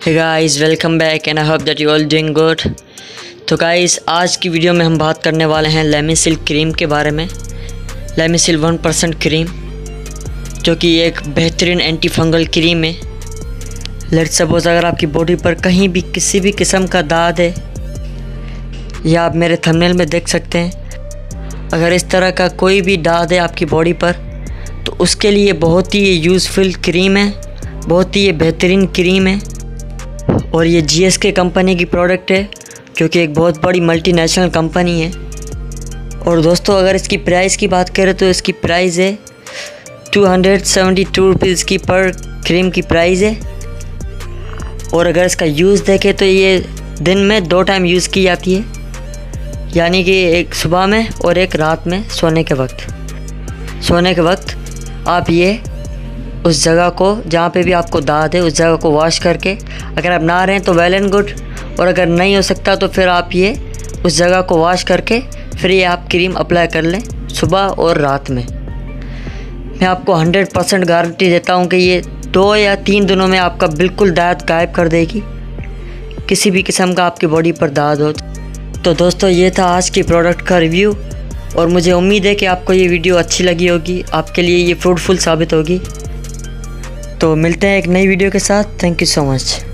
hey guys welcome back and I hope that you all doing good तो guys आज की video में हम बात करने वाले हैं लेमिसिल क्रीम के बारे में। लेमिसिल वन परसेंट क्रीम जो कि एक बेहतरीन एंटी फंगल क्रीम है। लेट सपोज़ अगर आपकी बॉडी पर कहीं भी किसी भी किस्म का दाद है, या आप मेरे थंबनेल में देख सकते हैं, अगर इस तरह का कोई भी दाद है आपकी बॉडी पर तो उसके लिए बहुत ही यूज़फुल क्रीम है, बहुत ही ये बेहतरीन क्रीम है। और ये जी एस के कंपनी की प्रोडक्ट है, जो कि एक बहुत बड़ी मल्टीनेशनल कंपनी है। और दोस्तों, अगर इसकी प्राइस की बात करें तो इसकी प्राइस है two hundred seventy two rupees की पर क्रीम की प्राइस है। और अगर इसका यूज़ देखें तो ये दिन में दो टाइम यूज़ की जाती है। यानी कि एक सुबह में और एक रात में सोने के वक्त। सोने के वक्त आप ये उस जगह को, जहाँ पे भी आपको दाद है, उस जगह को वॉश करके। अगर आप नहा रहे हैं तो वेल एंड गुड और अगर नहीं हो सकता तो फिर आप ये उस जगह को वॉश करके फिर ये आप क्रीम अप्लाई कर लें सुबह और रात में। मैं आपको 100 परसेंट गारंटी देता हूँ कि ये दो या तीन दिनों में आपका बिल्कुल दाद गायब कर देगी। किसी भी किस्म का आपकी बॉडी पर दाद हो। तो दोस्तों, ये था आज की प्रोडक्ट का रिव्यू और मुझे उम्मीद है कि आपको ये वीडियो अच्छी लगी होगी। आपके लिए ये फ्रूटफुल साबित होगी। तो मिलते हैं एक नई वीडियो के साथ। Thank you so much